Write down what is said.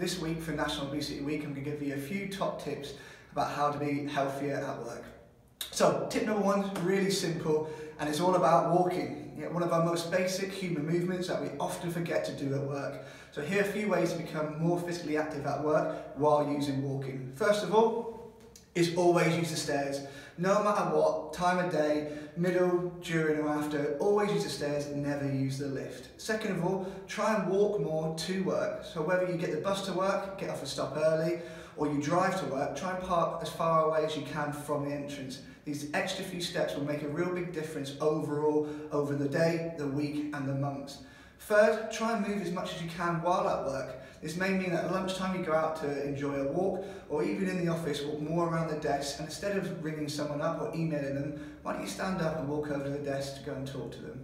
This week for National Obesity Week, I'm going to give you a few top tips about how to be healthier at work. So, tip number one is really simple and it's all about walking. Yeah, one of our most basic human movements that we often forget to do at work. So, here are a few ways to become more physically active at work while using walking. First of all, is always use the stairs. No matter what, time of day, middle, during or after, always use the stairs never use the lift. Second of all, try and walk more to work. So whether you get the bus to work, get off a stop early, or you drive to work, try and park as far away as you can from the entrance. These extra few steps will make a real big difference overall over the day, the week and the months. Third, try and move as much as you can while at work. This may mean that at lunchtime you go out to enjoy a walk or even in the office walk more around the desk and instead of ringing someone up or emailing them, why don't you stand up and walk over to the desk to go and talk to them.